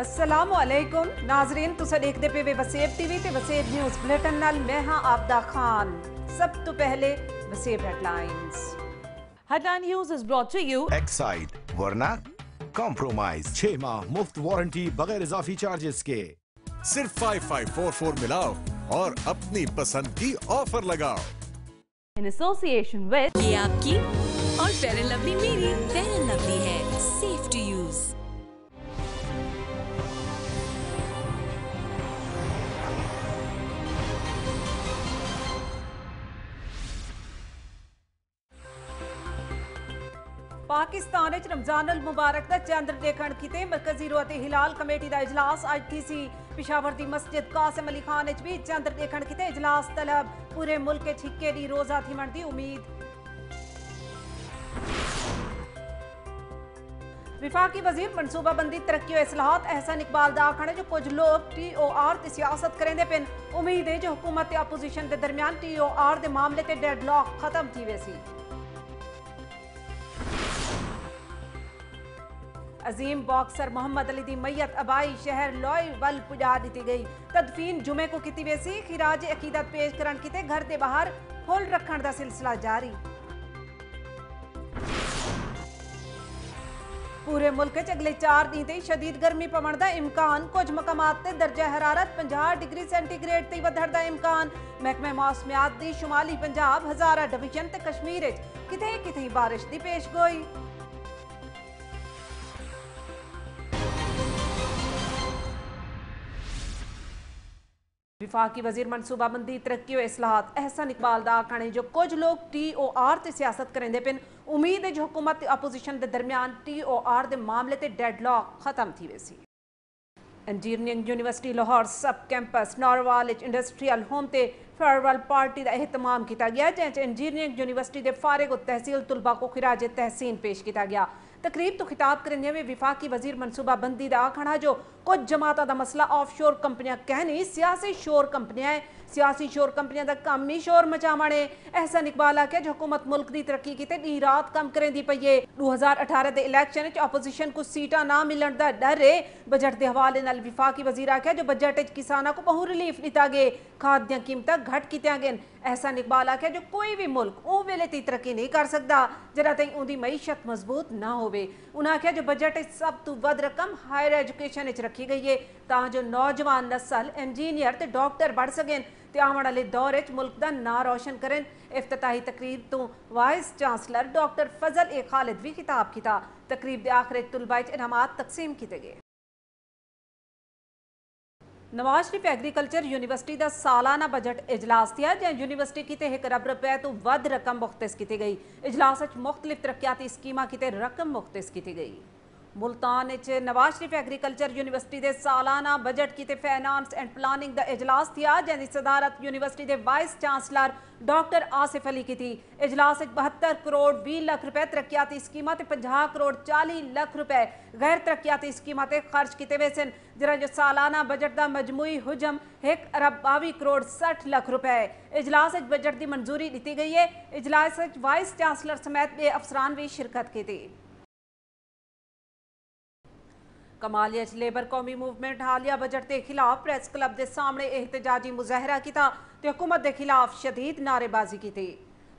السلام علیکم۔ ਨਾਜ਼ਰੀਨ ਤੁਸੀਂ ਦੇਖਦੇ ਪਏ ਵੇ ਵਸੇਬ ਟੀਵੀ ਤੇ ਵਸੇਬ ਨਿਊਜ਼ ਬੁਲੇਟਨ ਨਾਲ ਮੈਂ ਹਾਂ ਆਪਦਾ ਖਾਨ ਸਭ ਤੋਂ ਪਹਿਲੇ ਵਸੇਬ headlines headline news is brought to you Exide ورنہ ਕੰਪਰੋਮਾਈਜ਼ چھے ماہ مفت وارنٹی بغیر اضافی چارجز کے۔ صرف 5544 ملاو اور اپنی پسند کی آفر لگاو ان اسوسییشن ویڈ یہ آپ کی اور پیرن لولی میری پیرن لولی ہے سیف ٹو یوز ਪਾਕਿਸਤਾਨ ਵਿੱਚ ਰਮਜ਼ਾਨ ਅਲ ਮੁਬਾਰਕ ਦਾ ਚੰਦਰ ਦੇਖਣ ਕਿਤੇ ਮਰਕਜ਼ੀ ਰੋਅਤ ਹਿਲਾਲ ਕਮੇਟੀ اجلاس ਅੱਜ ਟੀਸੀ ਪਿਸ਼ਾਵਰ ਦੀ ਮਸਜਿਦ ਕਾਸਮ ਅਲੀ ਖਾਨ ਵਿੱਚ ਵੀ ਚੰਦਰ ਦੇਖਣ ਕਿਤੇ اجلاس ਤਲਬ। ਪੂਰੇ ਮੁਲਕ ਵਿੱਚ ਹਿੱਕੇ ਦੀ ਰੋਜ਼ਾ ਥਿਮਣ ਦੀ ਉਮੀਦ وفاقی وزیر منصوبہ بندی ترقی و اصلاحات احسن اقبال دا جو کچھ لوگ ٹی او آر تے سیاست کریں دے پن امید ہے جو حکومت اپوزیشن دے درمیان ٹی او آر دے معاملے تے ڈیڈ لاک ختم تھی ویسی عظیم باکسر محمد علی دی میت ابائی شہر لوئی ول پجا دیتی گئی۔ تدفین جمعے کو کیتی ویسی، خراج عقیدت پیش کرن کیتے گھر دے باہر کھول رکھن دا سلسلہ جاری۔ پورے ملک اگلے چار دن تے شدید گرمی پون دا امکان، کچھ مقامات تے درجہ حرارت 50 ڈگری سینٹی گریڈ تے ودھر دا امکان۔ محکمہ موسمیات دی شمالی پنجاب ہزارہ ڈویژن تے کشمیر کتھے کتھے بارش دی پیش گوئی۔ وفاقی وزیر منصوبہ بندی ترقی و اصلاحات احسن اقبال دا کہنے جو کچھ لوگ ٹی او آر تے سیاست کریں دے پن امید جو حکومت تے اپوزیشن دے درمیان ٹی او آر دے معاملے تے ڈیڈ لاک ختم تھی ویسی انجینئرنگ یونیورسٹی لاہور سب کیمپس ناروال اچ انڈسٹریل ہوم تے فیئرویل پارٹی دا اہتمام کیتا گیا جہاں انجینئرنگ یونیورسٹی دے فارغ و تحصیل طلبہ کو خراج تحسین پیش کیتا گیا تقریب تو خطاب کرنے میں وفاقی وزیر منصوبہ بندی دا کھڑا جو کچھ جماعتہ دا مسئلہ آف شور کمپنیاں کہنی سیاسی شور کمپنیاں ہیں سیاسی شور کمپنیاں دا کم ہی شور مچاونے احسن اقبال آکے جو حکومت ملک دی ترقی کی تے دی رات کم کریں دی پئیے 2018 دے الیکشن وچ اپوزیشن کو سیٹا نہ ملن دا ڈر ہے بجٹ دے حوالے نال وفاقی وزیر آکے جو بجٹ وچ کساناں کو بہو ریلیف دتا گئے کھاد دیاں قیمتاں گھٹ کیتیاں گئے احسن اقبال آکے جو کوئی بھی ملک او ویلے تی ترقی نہیں کر سکتا جڑا تے اون دی معیشت مضبوط نہ ہو ਹੋਵੇ ਉਹਨਾਂ ਆਖਿਆ ਜੋ ਬਜਟ ਵਿੱਚ ਸਭ ਤੋਂ ਵੱਧ ਰਕਮ ਹਾਇਰ ਐਜੂਕੇਸ਼ਨ ਵਿੱਚ ਰੱਖੀ ਗਈ ਹੈ ਤਾਂ ਜੋ ਨੌਜਵਾਨ ਨਸਲ ਇੰਜੀਨੀਅਰ ਤੇ ਡਾਕਟਰ ਬਣ ਸਕਣ ਤੇ ਆਉਣ ਵਾਲੇ ਦੌਰ ਵਿੱਚ ਮੁਲਕ ਦਾ ਨਾਂ ਰੌਸ਼ਨ ਕਰਨ ਇਫਤਤਾਹੀ ਤਕਰੀਰ ਤੋਂ vice chancellor doctor Fazal e Khalid ਵੀ ਖਿਤਾਬ ਕੀਤਾ ਤਕਰੀਬ ਦੇ ਆਖਰ ਵਿੱਚ ਤੁਲਬਾ ਵਿੱਚ ਇਨਾਮਾਤ ਤਕਸੀਮ ਕੀਤੇ ਗਏ ਨਵਾਜ਼ ਸ਼ਰੀਫ ਐਗਰੀਕਲਚਰ ਯੂਨੀਵਰਸਿਟੀ ਦਾ ਸਾਲਾਨਾ ਬਜਟ ਇਜਲਾਸ ਥਿਆ ਜਾਂ ਯੂਨੀਵਰਸਿਟੀ ਕਿਤੇ 1 ਅਰਬ ਰੁਪਏ ਤੋਂ ਵੱਧ ਰਕਮ ਮੁਖਤਸ ਕੀਤੀ ਗਈ। ਇਜਲਾਸ ਵਿੱਚ ਮੁxtਲਿਫ ਤਰੱਕੀਆਤੀ ਸਕੀਮਾਂ ਕਿਤੇ ਰਕਮ ਮੁਖਤਸ ਕੀਤੀ ਗਈ। ਮੁਲਤਾਨ ਵਿੱਚ ਨਵਾਜ਼ ਸ਼ਰੀਫ ਐਗਰੀਕਲਚਰ ਯੂਨੀਵਰਸਿਟੀ ਦੇ ਸਾਲਾਨਾ ਬਜਟ ਕਿਤੇ ਫਾਈਨਾਂਸ ਐਂਡ ਪਲਾਨਿੰਗ ਦਾ ਇਜਲਾਸ ਥਿਆ ਜਿਹਦੀ ਸਦਾਰਤ ਯੂਨੀਵਰਸਿਟੀ ਦੇ vice chancellor doctor Asif Ali ਕੀਤੀ ਇਜਲਾਸ ਵਿੱਚ 72 ਕਰੋੜ 20 ਲੱਖ ਰੁਪਏ ਤਰੱਕੀਆਤੀ ਸਕੀਮਾਂ ਤੇ 50 ਕਰੋੜ 40 ਲੱਖ ਰੁਪਏ ਗੈਰ ਤਰੱਕੀਆਤੀ ਸਕੀਮਾਂ ਤੇ ਖਰਚ ਕੀਤੇ ਵੇ ਸਨ ਜਿਹੜਾ ਜੋ ਸਾਲਾਨਾ ਬਜਟ ਦਾ ਮਜਮੂਈ ਹੁਜਮ 1 ਅਰਬ 22 ਕਰੋੜ 60 ਲੱਖ ਰੁਪਏ ਇਜਲਾਸ ਵਿੱਚ ਬਜਟ ਦੀ ਮਨਜ਼ੂਰੀ ਦਿੱਤੀ ਗਈ ਹੈ ਇਜਲਾਸ ਵਿੱਚ ਵਾਈਸ ਚਾਂਸਲਰ ਸਮੇਤ ਬੇ ਅਫਸਰਾਨ ਵੀ ਸ਼ਿਰਕਤ ਕੀਤੀ ਕਮਾਲੀਆ ਚ ਲੇਬਰ ਕੌਮੀ ਮੂਵਮੈਂਟ ਹਾਲੀਆ ਬਜਟ ਦੇ ਖਿਲਾਫ ਪ੍ਰੈਸ ਕਲੱਬ ਦੇ ਸਾਹਮਣੇ ਇhtਜਾਜੀ ਮੁਜ਼ਾਹਰਾ ਕੀਤਾ ਤੇ ਹਕੂਮਤ ਦੇ ਖਿਲਾਫ ਸ਼ਦੀਦ ਨਾਰੇਬਾਜ਼ੀ ਕੀਤੀ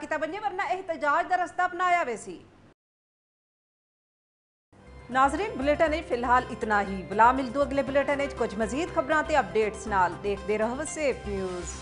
کی تبنی ورنہ احتجاج دا رستہ اپنایا ویسی ناظرین، بلیٹن فی الحال اتنا ہی۔ بلا مل دو اگلے بلیٹن کچھ مزید خبرات اپڈیٹس نال۔ دیکھ دے رہو سیف نیوز۔